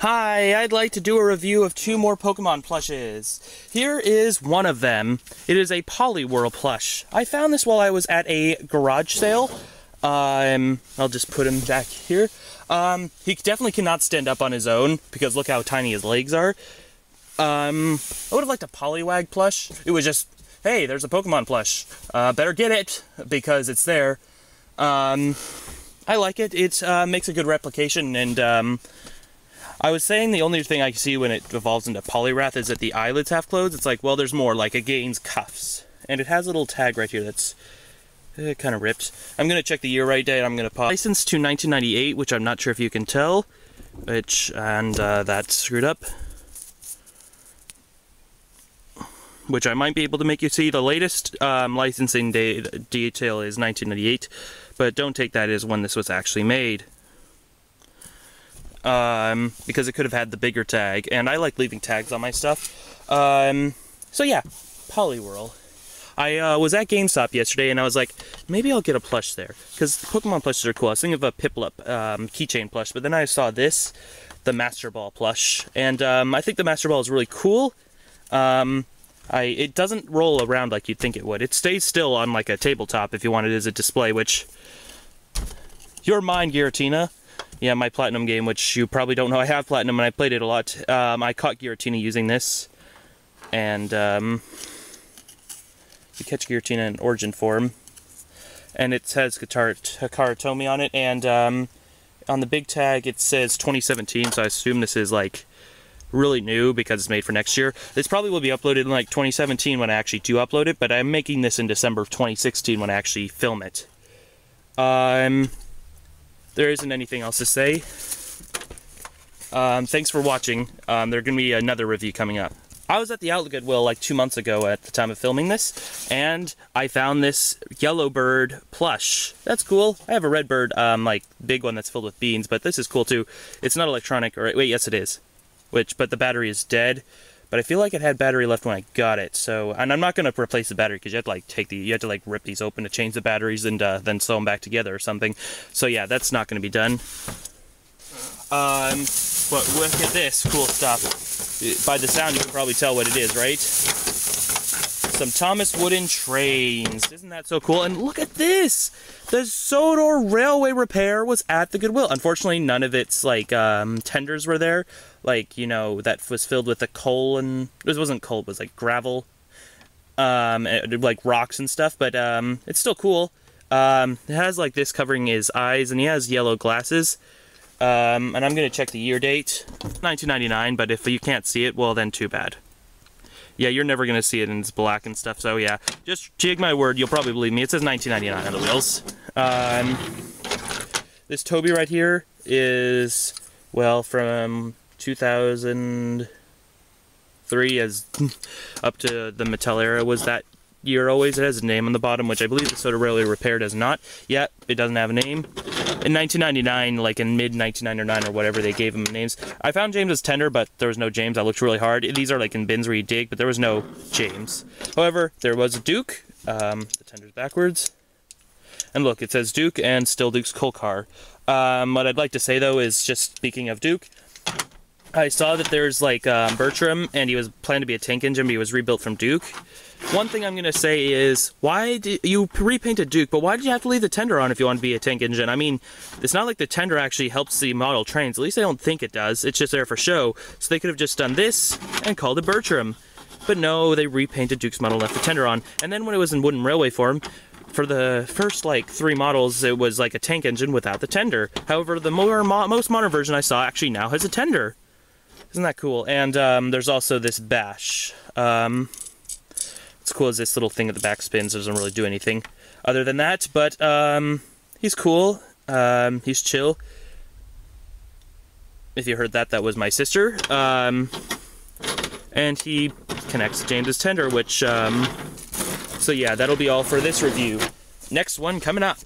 Hi, I'd like to do a review of two more Pokemon plushes. Here is one of them. It is a Poliwhirl plush. I found this while I was at a garage sale. Um, I'll just put him back here. Um, he definitely cannot stand up on his own because look how tiny his legs are. Um, I would have liked a Poliwag plush. It was just, hey, there's a Pokemon plush. Uh, better get it because it's there. Um, I like it. It uh, makes a good replication, and um, I was saying the only thing I see when it evolves into Poliwrath is that the eyelids have closed. It's like, well, there's more. Like it gains cuffs, and it has a little tag right here that's uh, kind of ripped. I'm gonna check the year right date. I'm gonna pause. Licensed to 1998, which I'm not sure if you can tell. Which and uh, that's screwed up. Which I might be able to make you see. The latest um, licensing date detail is 1998 but don't take that as when this was actually made. Um, because it could have had the bigger tag, and I like leaving tags on my stuff. Um, so yeah, Poliwhirl. I uh, was at GameStop yesterday, and I was like, maybe I'll get a plush there, because Pokemon plushes are cool. I was thinking of a Piplup um, keychain plush, but then I saw this, the Master Ball plush, and um, I think the Master Ball is really cool. Um, I, it doesn't roll around like you'd think it would. It stays still on like a tabletop if you want it as a display, which your Mind Giratina. Yeah, my Platinum game, which you probably don't know I have Platinum and I played it a lot. Um, I caught Giratina using this. And um, you catch Giratina in Origin form. And it says Tomy on it. And um, on the big tag it says 2017, so I assume this is like really new because it's made for next year. This probably will be uploaded in like 2017 when I actually do upload it, but I'm making this in December of 2016 when I actually film it. Um, there isn't anything else to say. Um, thanks for watching. Um, there's going to be another review coming up. I was at the Outlet Goodwill like two months ago at the time of filming this, and I found this yellow bird plush. That's cool. I have a red bird, um, like big one that's filled with beans, but this is cool too. It's not electronic, or wait, yes it is. Which, but the battery is dead but I feel like it had battery left when I got it. So, and I'm not going to replace the battery because you have to like take the, you have to like rip these open to change the batteries and uh, then sew them back together or something. So yeah, that's not to be done. Um, but look at this cool stuff. By the sound, you can probably tell what it is, right? Some Thomas Wooden trains. Isn't that so cool? And look at this! The Sodor Railway Repair was at the Goodwill. Unfortunately, none of its like um, tenders were there. Like you know that was filled with the coal and this wasn't coal, it was like gravel, um, like rocks and stuff. But um, it's still cool. Um, it has like this covering his eyes, and he has yellow glasses. Um, and I'm gonna check the year date, 1999. But if you can't see it, well then too bad yeah, you're never gonna see it in its black and stuff. So yeah, just take my word, you'll probably believe me. It says 1999 on the wheels. Um, this Toby right here is well from 2003 as up to the Mattel era was that year always. It has a name on the bottom, which I believe the Sodor Railway Repair does not. Yet it doesn't have a name. In 1999, like in mid 1999 or whatever, they gave him names. I found James's tender, but there was no James. I looked really hard. These are like in bins where you dig, but there was no James. However, there was a Duke. Um, the tender's backwards. And look, it says Duke and still Duke's Coal Car. Um, what I'd like to say though is just speaking of Duke, I saw that there's like um, Bertram, and he was planned to be a tank engine, but he was rebuilt from Duke. One thing I'm gonna say is, why did you repainted Duke? But why did you have to leave the tender on if you want to be a tank engine? I mean, it's not like the tender actually helps the model trains. At least I don't think it does. It's just there for show. So they could have just done this and called it Bertram. But no, they repainted Duke's model, left the tender on, and then when it was in wooden railway form, for the first like three models, it was like a tank engine without the tender. However, the more mo most modern version I saw actually now has a tender. Isn't that cool? And um, there's also this bash. Um, it's cool as this little thing at the back spins. It Doesn't really do anything other than that. But um, he's cool. Um, he's chill. If you heard that, that was my sister. Um, and he connects James's tender, which... Um, so yeah, that'll be all for this review. Next one coming up.